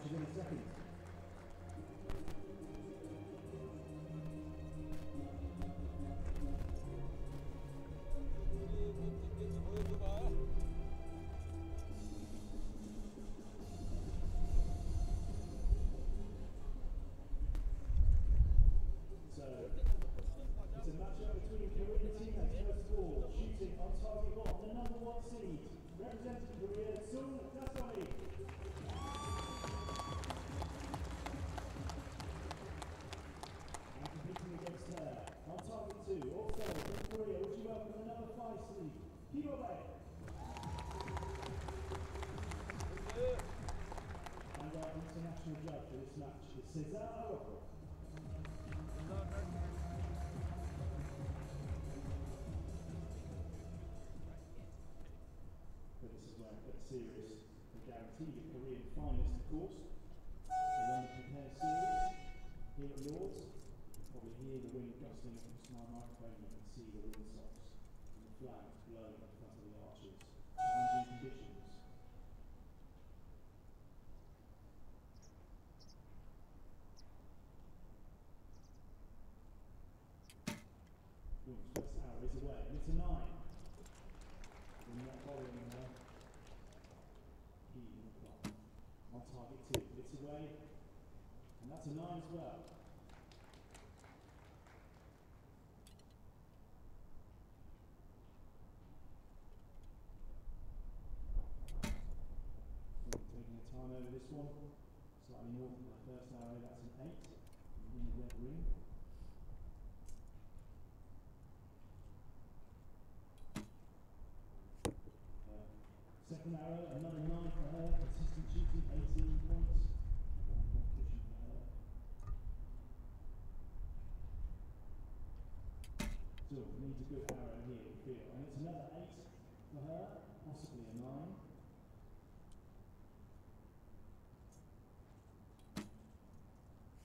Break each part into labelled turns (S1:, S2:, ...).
S1: matches in a second. Where it gets serious. We guarantee the Korean finest, of course. The London Compare Series here at Lords. You probably hear the wind gusting across my microphone. You can see the windsocks and the flags blowing in front of the archers. Challenging conditions. Williams' first arrow is away, and it's a nine. We're not following her. He in the clock. On target two. It's away. And that's a nine as well. Taking a time over this one. Slightly north of the first arrow, that's an eight. In the red ring. Uh, Second arrow, another nine for her. Consistent shooting, 18 points. One point cushion for her. Still needs a good arrow here. And it's another eight for her, possibly a nine.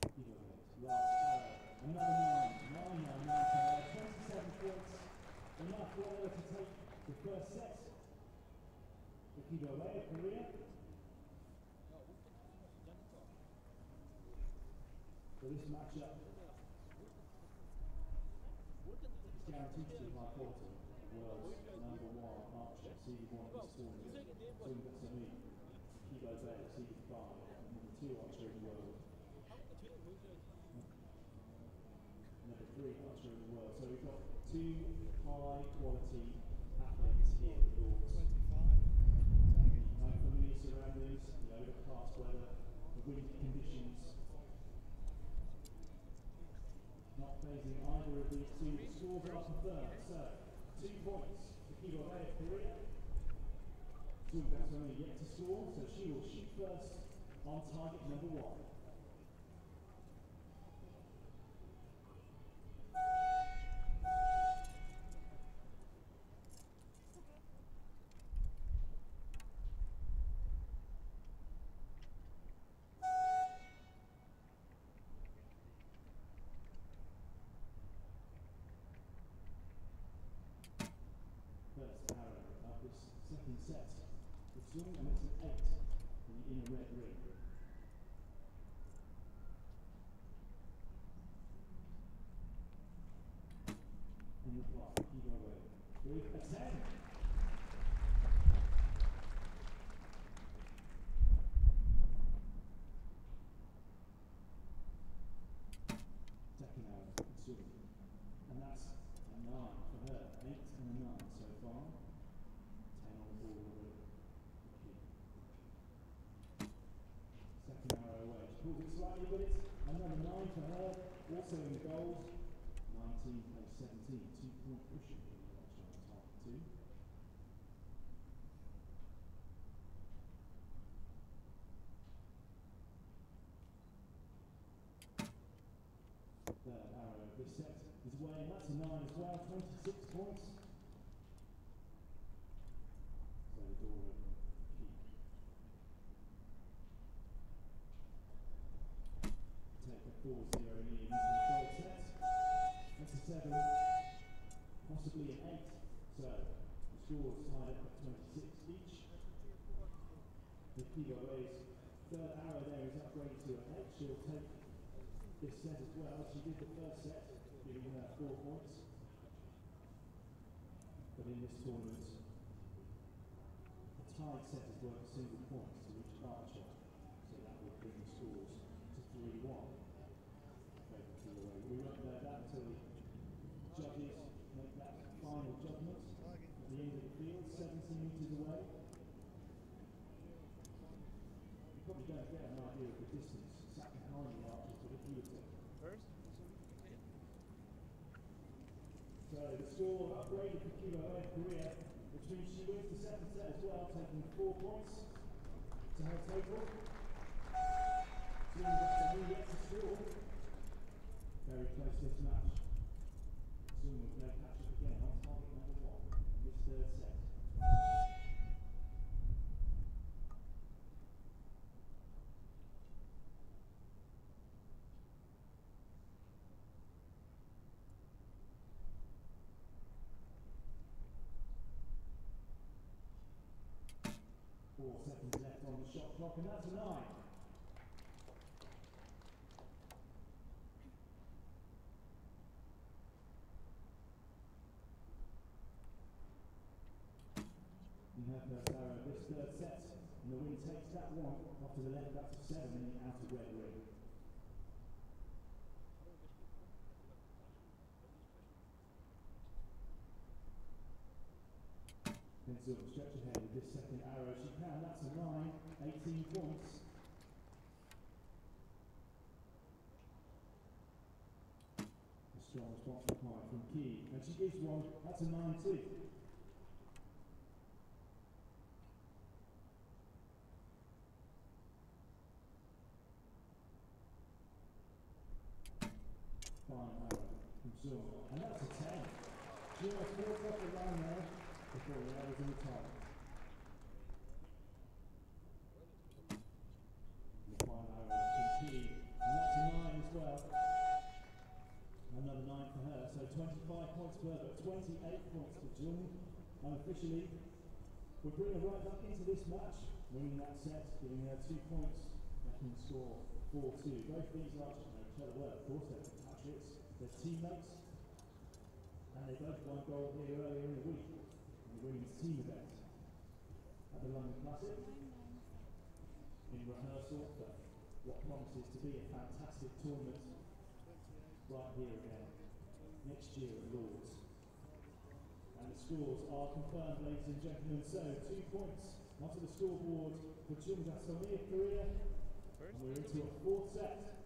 S1: Either way, last arrow, another nine. Nine now, nine for her. 27 points. Enough for her to take the first set. Ikido Way Korea. For this matchup, to high quality. World's number one archer, seeded one at this tournament. Jung Dasomi, Ikido Bay, seeded five, number two archer in the world. Number three archer in the world. So we've got two high quality athletes here at Lords. Unfamiliar surroundings, the overcast weather, the windy conditions. Not either of these two. Scores are confirmed. So, two points for Ki Bo Bae of Korea. Jung Dasomi yet to score, so she will shoot first on target number one. Set. The swing and an eight in the inner red ring. In reply, Ki Bo Bae with a. Second arrow, the. And that's a nine for her. Eight and a nine so far. Ten on the board already. Okay. Second arrow away. She pulls it slightly, but it's Also in gold. 19 plays 17. Two point cushion for the two. Third arrow of this set is away, that's a nine as well, 26 points. Rays third arrow there is upgraded to an X. She'll take this set as well. She did the first set, giving her four points. But in this tournament, a tied set is worth a single point to each archer. So that would bring the scores to 3 1. We won't know that until the judges make that final judgment at the end of the field, 70 metres away. You probably don't get an idea of the distance sat behind the archers, but if you were to
S2: First?
S1: So the score upgraded for Cuba which means she wins the set as well, taking four points to her to. Very close this match. Soon will play catch up again on target number one in this third set. Four seconds left on the shot clock, and that's a nine. You have uh, first arrow this third set, and the wind takes that one off to the left, that's a seven in the outer red ring. Then Silver stretch ahead with this second arrow. She can, that's a nine, 18 points. A strong response required from Key. And she gives one, that's a nine too. Fine uh, from Silver. And that's a 10. She walked off the line there before the arrow's in the top. 25 points per, but 28 points for Jung. Unofficially, we bring her right back into this match, winning that set, giving her two points, making the score 4-2. Both these archers know each other well, of course, they're compatriots, they're teammates, and they both won gold here earlier in the week. In the women's team event at the London Classic. In rehearsal for what promises to be a fantastic tournament right here again next year at Lords. And the scores are confirmed, ladies and gentlemen. So, two points onto the scoreboard for Jung Dasomi of Korea. And we're into a fourth set.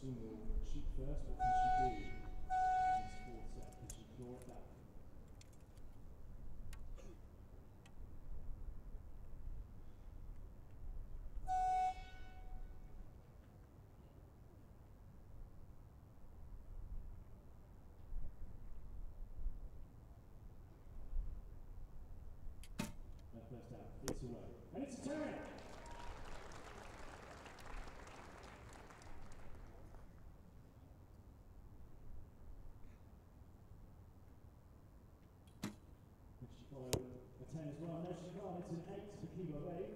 S1: So, it's away. And it's a 10! Can she follow a 10 as well? No, she can't. It's an 8 for Ki Bo Bae.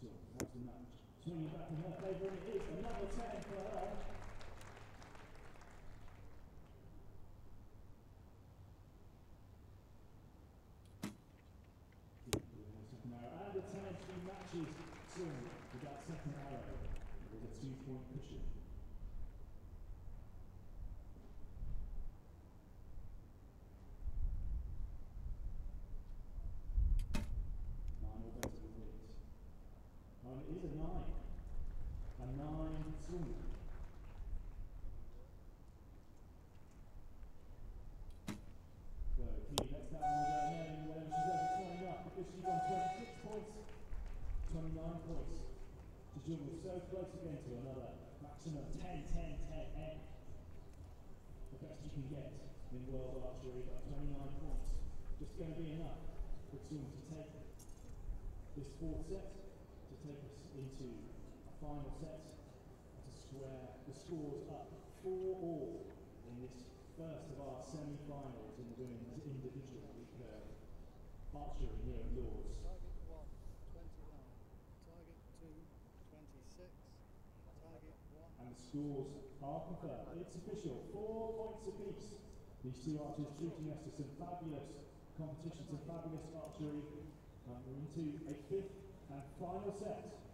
S1: So, that's the match. Swinging back in her favour, and it is another 10 for her. Second arrow, and a 10 she matches Sung with that second arrow with a two point cushion. Nine or better with it. And it is a nine. A nine Sung. So Key lets that one go ahead and um, she's over 20 up because she's on 26 points, 29 points. To close again to another maximum 10, 10, 10, 10. The best you can get in world archery, but 29 points. Just going to be enough for Tsum to take this fourth set, to take us into a final set to square the scores up four all in this first of our semi-finals in the women's individual recurve archery here at Lords.
S2: Target one, 29. Target two, 26. Target one.
S1: And the scores are confirmed. It's official. Four points apiece. These two archers treating us to some fabulous competition, some fabulous archery. And we're into a fifth and final set.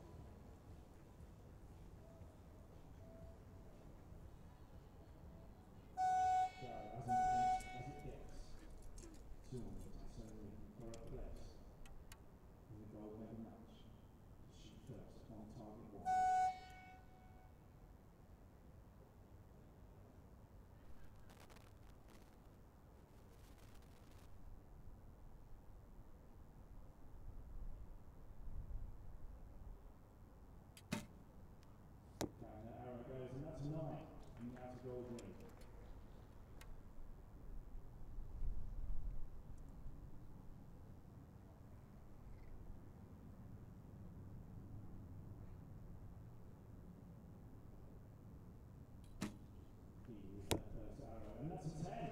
S1: Gold ring. He with that first arrow, and that's a ten.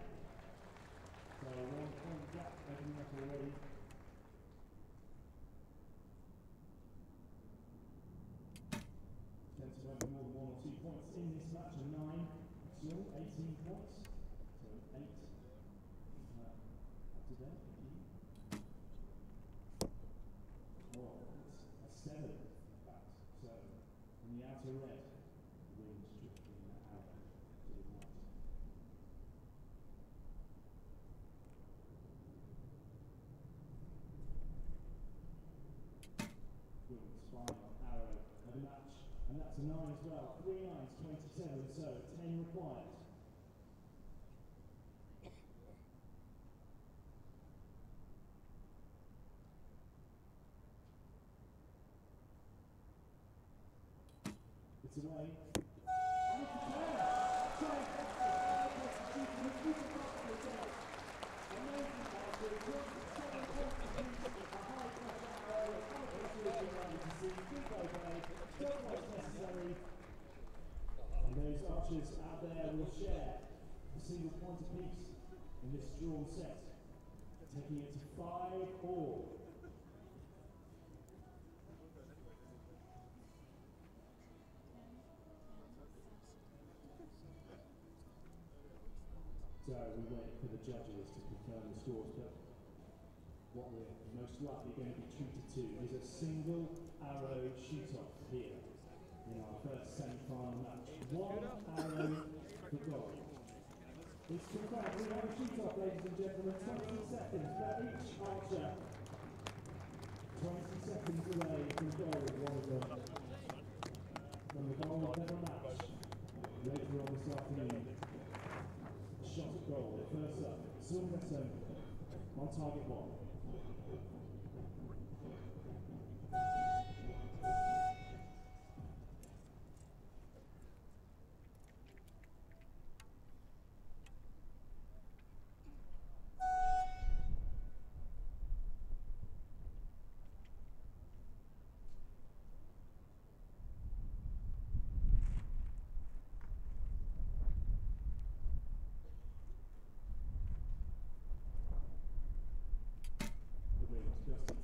S1: So a one point gap opening up already. Tends to have more than one or two points in this match, a nine, still 18. So eight. Uh, up to date, thank you. Oh, that's a seven, in fact. So, in the outer red, the wind's drifting out to the right. Wind's final arrow the match, and that's a nine as well. Three nines, 27, so 10 required. It's away. And it's a ten. Ten. Substitution of Peter Buckley does. Amazing archery. 27 points apiece. A high pressure arrow. High precision, like you can see. Good overlay. Don't what's And those archers out there will share a single point apiece in this drawn set, taking it to five all. So we wait for the judges to confirm the scores, but what we're most likely going to be treated to is a single arrow shoot-off here in our first semi-final match. One arrow for gold. It's confirmed. We have a shoot-off, ladies and gentlemen. 20 seconds for each archer. 20 seconds away from gold, one of them. From the gold medal match later on this afternoon. A shot at goal. First up, Silverstone on target one.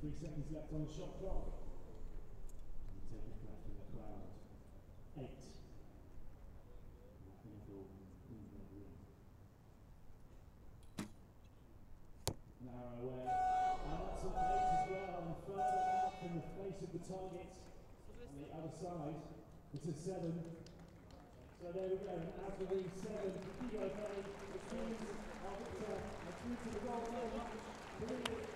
S1: Three seconds left on the shot clock. Eight. Nothing at all in the ring. An arrow away. And eight as well. Further out from the face of the target on the other side. It's a seven. So there we go. Of the seven, Ki Bo Bae, the Queens are Victor, to the goal. Brilliant.